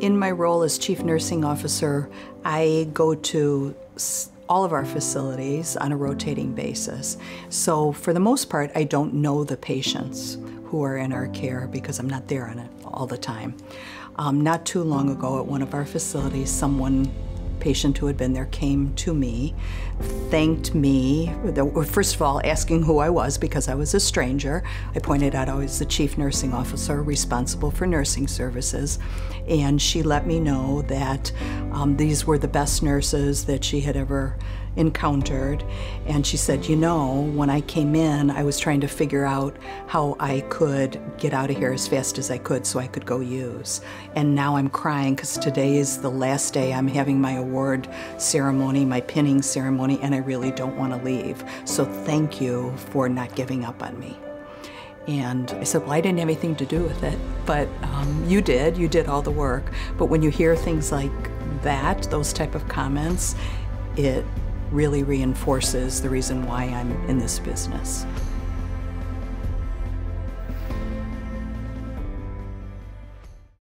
In my role as Chief Nursing Officer, I go to all of our facilities on a rotating basis. So for the most part, I don't know the patients who are in our care because I'm not there on it all the time. Um, not too long ago at one of our facilities, someone patient who had been there came to me, thanked me, first of all, asking who I was because I was a stranger. I pointed out I was the chief nursing officer responsible for nursing services, and she let me know that um, these were the best nurses that she had ever encountered. And she said, You know, when I came in, I was trying to figure out how I could get out of here as fast as I could so I could go use. And now I'm crying because today is the last day I'm having my award ceremony, my pinning ceremony, and I really don't want to leave. So thank you for not giving up on me. And I said, Well, I didn't have anything to do with it, but um, you did. You did all the work. But when you hear things like that, those type of comments, it really reinforces the reason why I'm in this business.